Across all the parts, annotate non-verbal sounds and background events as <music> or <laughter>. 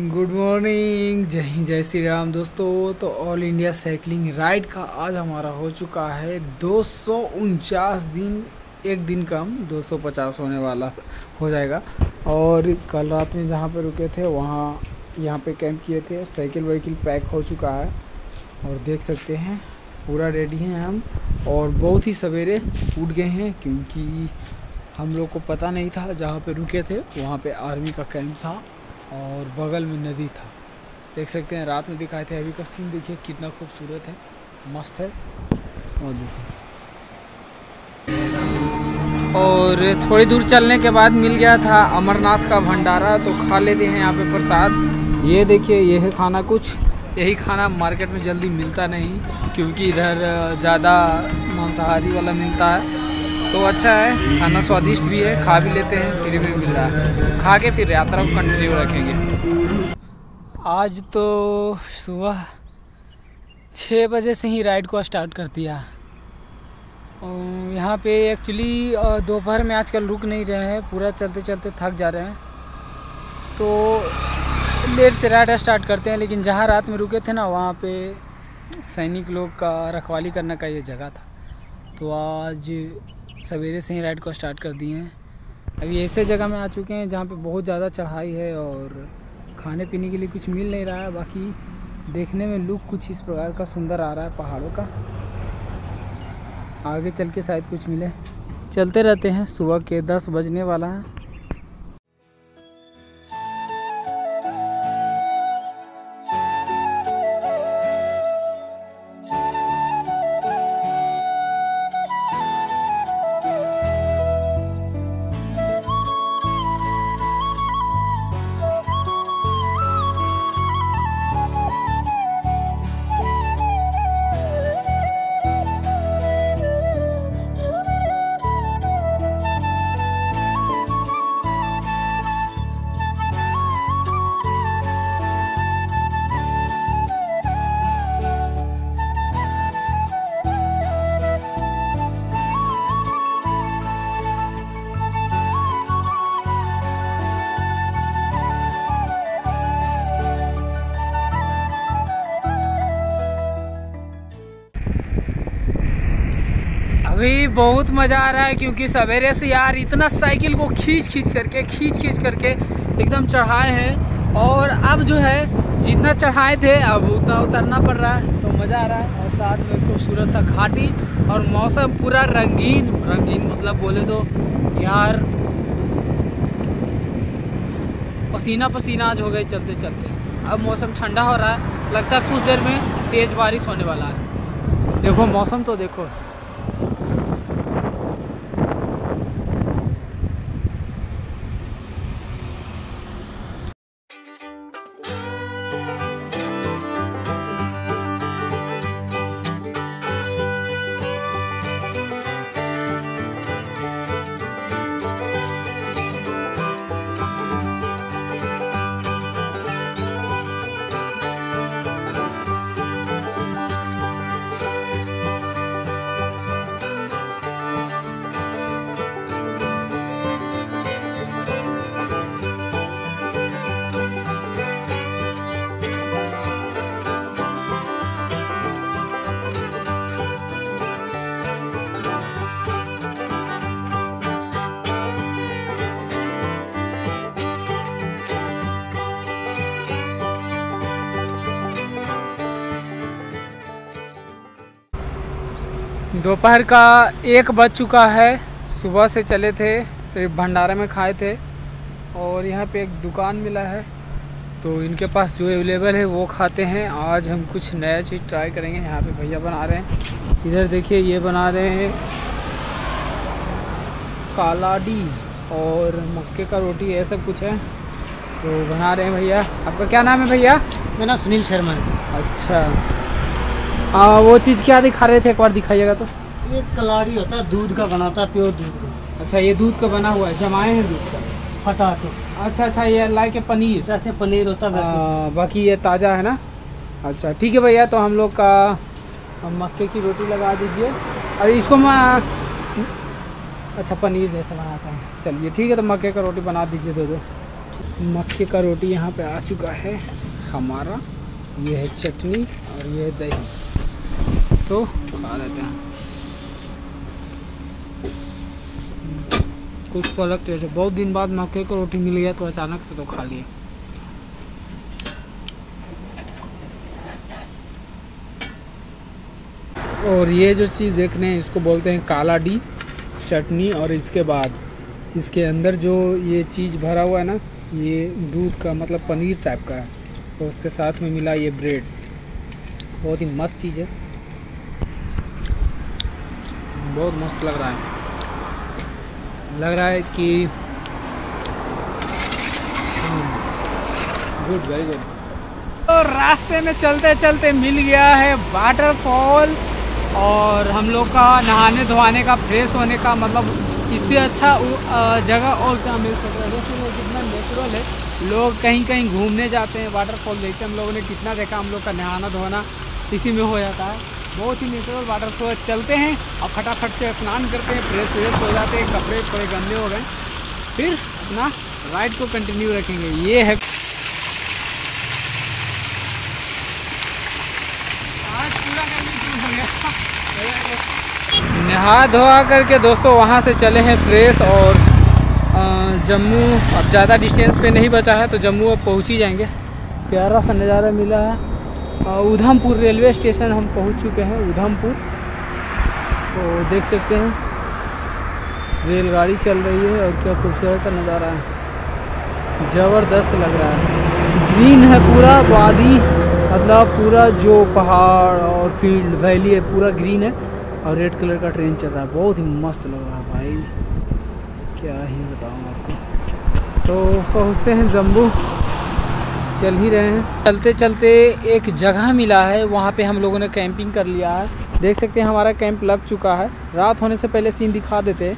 Good morning जय हिंद, जय श्री राम। दोस्तों तो ऑल इंडिया साइकिलिंग राइड का आज हमारा हो चुका है दो सौ उनचास दिन, एक दिन कम 250 होने वाला हो जाएगा। और कल रात में जहाँ पे रुके थे, वहाँ यहाँ पे कैंप किए थे। साइकिल वाइकिल पैक हो चुका है। और देख सकते हैं, पूरा रेडी हैं हम। और बहुत ही सवेरे उठ गए हैं, क्योंकि हम लोग को पता नहीं था, जहाँ पे रुके थे, वहाँ पे आर्मी का कैंप था। और बगल में नदी था। देख सकते हैं, रात में दिखाए थे, अभी का सीन देखिए, कितना खूबसूरत है, मस्त है। और देखो। और थोड़ी दूर चलने के बाद मिल गया था अमरनाथ का भंडारा तो खा लेते हैं यहाँ पे प्रसाद। ये देखिए, ये है खाना कुछ। यही खाना मार्केट में जल्दी मिलता नहीं, क्योंकि इधर ज़्यादा मांसाहारी वाला मिलता है। तो अच्छा है, खाना स्वादिष्ट भी है, खा भी लेते हैं, फ्री में मिल रहा है। खा के फिर यात्रा को कंटिन्यू रखेंगे। आज तो सुबह छः बजे से ही राइड को स्टार्ट कर दिया। यहाँ पे एक्चुअली दोपहर में आजकल रुक नहीं रहे हैं, पूरा चलते चलते थक जा रहे हैं। तो देर से राइड स्टार्ट करते हैं, लेकिन जहाँ रात में रुके थे ना, वहाँ पे सैनिक लोग का रखवाली करने का ये जगह था। तो आज सवेरे से ही राइड को स्टार्ट कर दिए हैं। अभी ऐसे जगह में आ चुके हैं जहाँ पे बहुत ज़्यादा चढ़ाई है और खाने पीने के लिए कुछ मिल नहीं रहा है। बाकी देखने में लुक कुछ इस प्रकार का सुंदर आ रहा है पहाड़ों का। आगे चल के शायद कुछ मिले। चलते रहते हैं। सुबह के दस बजने वाला है। अभी बहुत मज़ा आ रहा है क्योंकि सवेरे से यार इतना साइकिल को खींच खींच करके, खींच खींच करके एकदम चढ़ाए हैं। और अब जो है, जितना चढ़ाए थे, अब उतना उतरना पड़ रहा है। तो मज़ा आ रहा है। और साथ में खूबसूरत सा घाटी और मौसम पूरा रंगीन रंगीन मतलब बोले तो यार पसीना पसीना आज हो गए चलते चलते अब मौसम ठंडा हो रहा है। लगता है कुछ देर में तेज़ बारिश होने वाला है। देखो, मौसम तो देखो। दोपहर का एक बज चुका है। सुबह से चले थे सिर्फ़ भंडारे में खाए थे और यहाँ पे एक दुकान मिला है। तो इनके पास जो अवेलेबल है वो खाते हैं। आज हम कुछ नया चीज़ ट्राई करेंगे। यहाँ पे भैया बना रहे हैं। इधर देखिए ये बना रहे हैं कालाडी और मक्के का रोटी ये सब कुछ है। तो बना रहे हैं भैया। आपका क्या नाम है भैया? मेरा नाम सुनील शर्मा अच्छा। हाँ वो चीज़ क्या दिखा रहे थे? एक बार दिखाइएगा तो। ये कलाड़ी होता है दूध का बनाता है प्योर दूध का। अच्छा ये दूध का बना हुआ है जमाए हैं दूध का? फटा के। अच्छा अच्छा ये लाई के पनीर। जैसे पनीर होता है आ, बाकी ये ताज़ा है ना? अच्छा ठीक है भैया तो हम लोग का मक्के की रोटी लगा दीजिए। और इसको मैं अच्छा पनीर जैसे बनाता हैं। चलिए ठीक है तो मक्के का रोटी बना दीजिए दो दो। मक्के का रोटी यहाँ पे आ चुका है हमारा। ये है चटनी और ये है दही। तो? खा लेते हैं। कुछ तो अलग टेस्ट है। बहुत दिन बाद मक्के को रोटी मिल गया तो अचानक से तो खा लिए। और ये जो चीज़ देख रहे हैं इसको बोलते हैं काला डी चटनी और इसके बाद इसके अंदर जो ये चीज़ भरा हुआ है ना ये दूध का मतलब पनीर टाइप का है। और उसके साथ में मिला ये ब्रेड बहुत ही मस्त चीज़ है। बहुत मस्त लग रहा है। लग रहा है कि गुड वेरी गुड तो रास्ते में चलते चलते मिल गया है वाटरफॉल और हम लोग का नहाने धोने का फ्रेश होने का मतलब इससे अच्छा जगह और क्या मिल सकता है? दोस्तों कितना नेचुरल है। लोग कहीं कहीं घूमने जाते हैं वाटरफॉल देखते हैं। हम लोगों ने कितना देखा, हम लोग का नहाना धोना इसी में हो जाता है। बहुत ही नेचुरल वाटर वाटरफॉल चलते हैं और फटाफट से स्नान करते हैं, फ्रेश व्रेश हो जाते हैं, कपड़े थोड़े गंदे हो गए। फिर अपना राइड को कंटिन्यू रखेंगे। ये है। नहा धोआ करके दोस्तों, वहाँ से चले हैं फ्रेश और जम्मू। अब ज़्यादा डिस्टेंस पे नहीं बचा है तो जम्मू अब पहुँच ही जाएँगे। प्यारा सा नज़ारा मिला है। उधमपुर रेलवे स्टेशन हम पहुँच चुके हैं, उधमपुर। तो देख सकते हैं, रेलगाड़ी चल रही है और क्या खूबसूरत सा नज़ारा है। ज़बरदस्त लग रहा है। ग्रीन है पूरा, वादी मतलब पूरा जो पहाड़ और फ़ील्ड, वैली है, पूरा ग्रीन है। और रेड कलर का ट्रेन चल रहा है, बहुत ही मस्त लग रहा है भाई। क्या ही बताऊँ आपको। तो पहुँचते हैं जम्बू चल ही रहे हैं। चलते चलते एक जगह मिला है, वहाँ पे हम लोगों ने कैंपिंग कर लिया है। देख सकते हैं हमारा कैंप लग चुका है। रात होने से पहले सीन दिखा देते।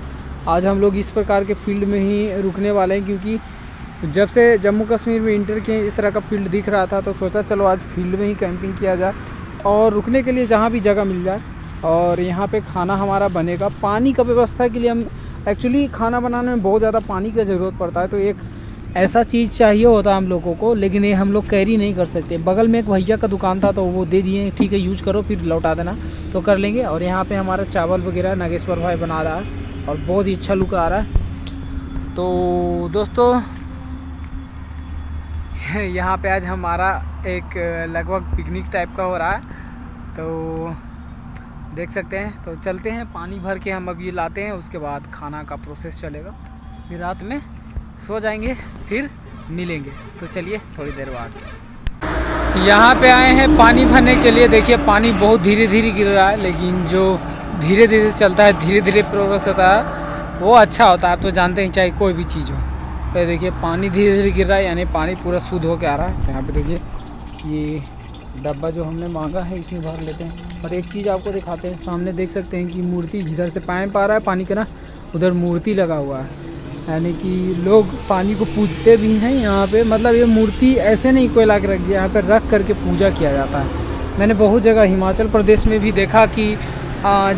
आज हम लोग इस प्रकार के फ़ील्ड में ही रुकने वाले हैं, क्योंकि जब से जम्मू कश्मीर में इंटर किए इस तरह का फ़ील्ड दिख रहा था तो सोचा चलो आज फ़ील्ड में ही कैंपिंग किया जाए। और रुकने के लिए जहाँ भी जगह मिल जाए, और यहाँ पे खाना हमारा बनेगा। पानी का व्यवस्था के लिए हम एक्चुअली खाना बनाने में बहुत ज़्यादा पानी की ज़रूरत पड़ता है तो एक ऐसा चीज़ चाहिए होता हम लोगों को, लेकिन ये हम लोग कैरी नहीं कर सकते। बगल में एक भैया का दुकान था तो वो दे दिए, ठीक है यूज़ करो, फिर लौटा देना तो कर लेंगे। और यहाँ पे हमारा चावल वगैरह नागेश्वर भाई बना रहा है, और बहुत ही अच्छा लुक आ रहा है। तो दोस्तों, <laughs> यहाँ पे आज हमारा एक, लगभग पिकनिक टाइप का हो रहा है। तो देख सकते हैं तो चलते हैं, पानी भर के हम अभी लाते हैं, उसके बाद खाना का प्रोसेस चलेगा। फिर रात में सो जाएँगे, फिर मिलेंगे। तो चलिए, थोड़ी देर बाद। यहाँ पे आए हैं पानी भरने के लिए। देखिए, पानी बहुत धीरे धीरे गिर रहा है, लेकिन जो धीरे धीरे चलता है धीरे धीरे प्रोग्रेस होता है, वो अच्छा होता है। आप तो जानते हैं, चाहे कोई भी चीज़ हो। तो देखिए, पानी धीरे धीरे गिर रहा है, यानी पानी पूरा शुद्ध होकर आ रहा है। यहाँ पे देखिए, ये डब्बा जो हमने मांगा है, इसमें भर लेते हैं। और एक चीज़ आपको दिखाते हैं, सामने देख सकते हैं कि मूर्ति जिधर से पाइप पा रहा है पानी का ना, उधर मूर्ति लगा हुआ है। यानी कि लोग पानी को पूजते भी हैं यहाँ पे। मतलब ये मूर्ति ऐसे नहीं कोई ला के रख दिया यहाँ पे रख करके पूजा किया जाता है। मैंने बहुत जगह हिमाचल प्रदेश में भी देखा कि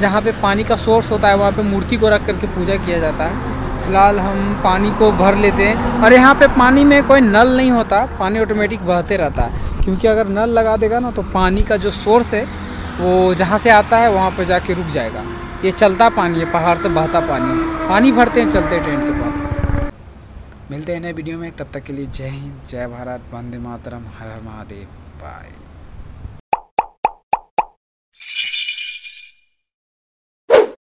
जहाँ पे पानी का सोर्स होता है, वहाँ पे मूर्ति को रख करके पूजा किया जाता है। फ़िलहाल हम पानी को भर लेते हैं। और यहाँ पे पानी में कोई नल नहीं होता, पानी ऑटोमेटिक बहते रहता है। क्योंकि अगर नल लगा देगा ना तो पानी का जो सोर्स है, वो जहाँ से आता है, वहाँ पर जाके रुक जाएगा। ये चलता पानी है, पहाड़ से बहता पानी है। पानी भरते हैं चलते ट्रेन के पास। मिलते हैं नए वीडियो में, तब तक के लिए जय हिंद, जय भारत, वंदे मातरम, हर हर महादेव, बाय।